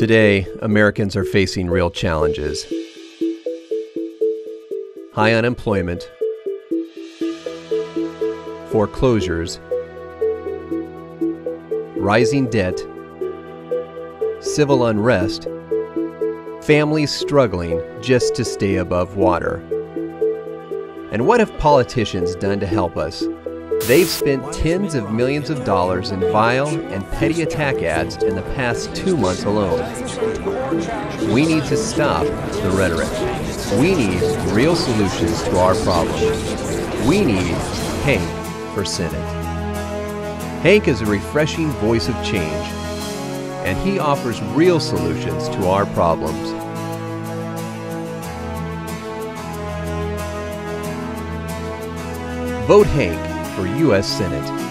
Today, Americans are facing real challenges. High unemployment, foreclosures, rising debt, civil unrest, families struggling just to stay above water. And what have politicians done to help us? They've spent tens of millions of dollars in vile and petty attack ads in the past two months alone. We need to stop the rhetoric. We need real solutions to our problems. We need Hank for Senate. Hank is a refreshing voice of change, and he offers real solutions to our problems. Vote Hank for U.S. Senate.